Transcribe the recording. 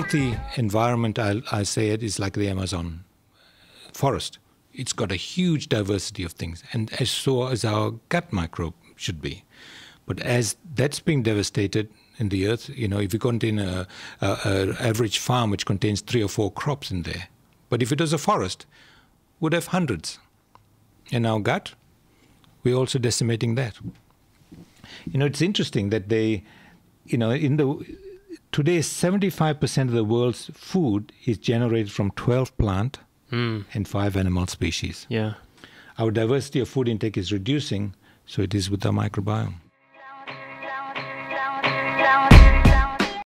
healthy environment, I, I say it, is like the Amazon forest. It's got a huge diversity of things, and as so as our gut microbe should be. But as that's being devastated in the earth, you know, if you contain a, a, a average farm which contains three or four crops in there, but if it was a forest, would have hundreds. In our gut, we're also decimating that. You know, it's interesting that they, you know, in the today 75% of the world's food is generated from 12 plant Mm. and five animal species. Yeah. Our diversity of food intake is reducing, so it is with the microbiome.